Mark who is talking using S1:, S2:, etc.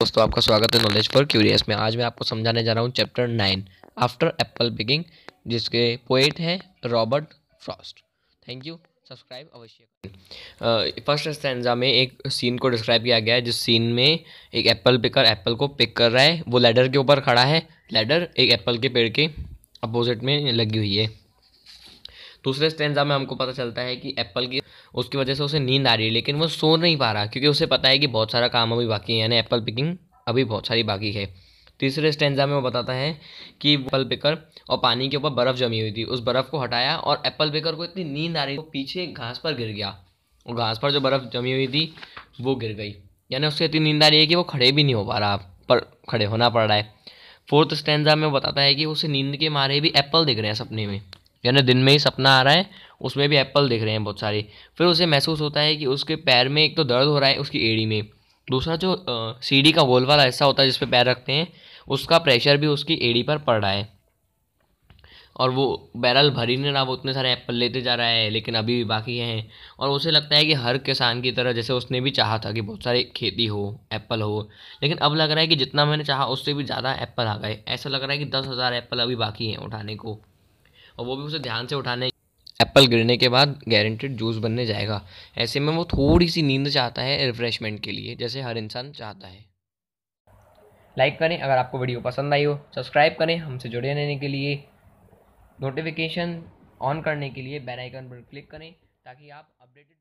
S1: दोस्तों, आपका स्वागत है नॉलेज फॉर क्यूरियस में। आज मैं आपको समझाने जा रहा हूँ chapter nine after apple picking जिसके पोएट हैं Robert Frost thank you subscribe अवश्य फ़र्स्ट स्टैंडा में एक सीन को डिस्क्राइब किया गया है, जिस सीन में एक एप्पल पिकर एप्पल को पिक कर रहा है। वो लेडर के ऊपर खड़ा है। लेडर एक एप्पल के पेड़ के अपोजिट में लगी हुई है। दूसरे स्टेंजा में हमको पता चलता है कि एप्पल की उसकी वजह से उसे नींद आ रही है, लेकिन वो सो नहीं पा रहा, क्योंकि उसे पता है कि बहुत सारा काम अभी बाकी है, यानी एप्पल पिकिंग अभी बहुत सारी बाकी है। तीसरे स्टेंजा में वो बताता है कि एप्पल पिकर और पानी के ऊपर बर्फ़ जमी हुई थी, उस बर्फ़ को हटाया और एप्पल पिकर को इतनी नींद आ रही वो पीछे घास पर गिर गया। और घास पर जो बर्फ़ जमी हुई थी, वो गिर गई। यानी उससे इतनी नींद आ रही है कि वो खड़े भी नहीं हो पा रहा, पर खड़े होना पड़ रहा है। फोर्थ स्टेंजा में बताता है कि उसे नींद के मारे भी एप्पल दिख रहे हैं सपने में। यानी दिन में ही सपना आ रहा है, उसमें भी एप्पल दिख रहे हैं बहुत सारे। फिर उसे महसूस होता है कि उसके पैर में एक तो दर्द हो रहा है उसकी एड़ी में। दूसरा जो सीढ़ी का गोल वाला हिस्सा होता है जिस पे पैर रखते हैं, उसका प्रेशर भी उसकी एड़ी पर पड़ रहा है। और वो बैरल भर ही नहीं रहा, वो उतने सारे एप्पल लेते जा रहा है, लेकिन अभी भी बाकी हैं। और उसे लगता है कि हर किसान की तरह जैसे उसने भी चाहा था कि बहुत सारी खेती हो, एप्पल हो, लेकिन अब लग रहा है कि जितना मैंने चाहा, उससे भी ज़्यादा एप्पल आ गए। ऐसा लग रहा है कि दस हज़ार एप्पल अभी बाकी हैं उठाने को। और वो भी उसे ध्यान से उठाने एप्पल गिरने के बाद गारंटेड जूस बनने जाएगा। ऐसे में वो थोड़ी सी नींद चाहता है रिफ्रेशमेंट के लिए, जैसे हर इंसान चाहता है। लाइक करें, अगर आपको वीडियो पसंद आई हो सब्सक्राइब करें, हमसे जुड़े रहने के लिए। नोटिफिकेशन ऑन करने के लिए बेल आइकन पर क्लिक करें, ताकि आप अपडेटेड